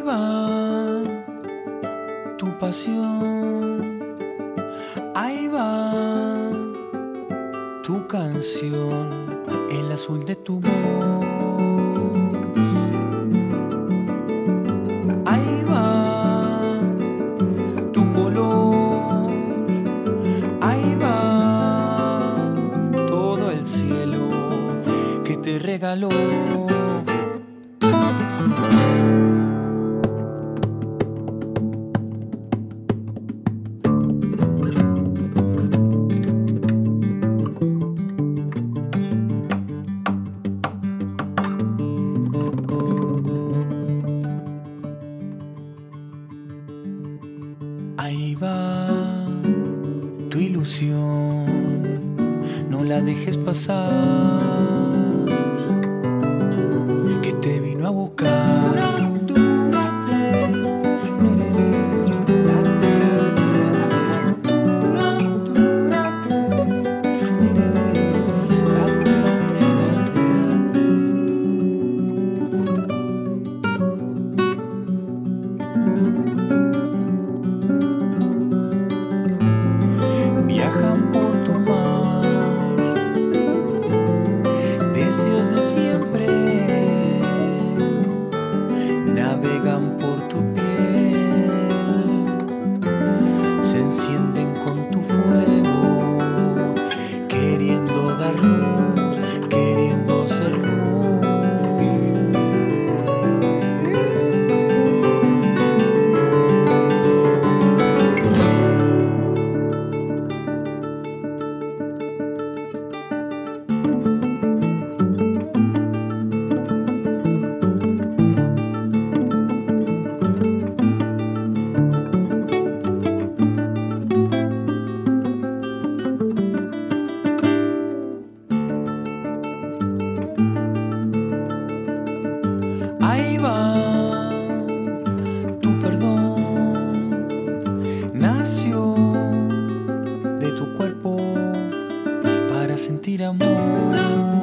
Ahí va tu pasión. Ahí va tu canción, el azul de tu voz. Ahí va tu color. Ahí va todo el cielo que te regaló. Ahí va tu ilusión, no la dejes pasar, que te vino a buscar. Viajan por tu mar, deseos de siempre. Ahí va tu perdón, nació de tu cuerpo para sentir amor.